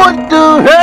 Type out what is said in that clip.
What the hell?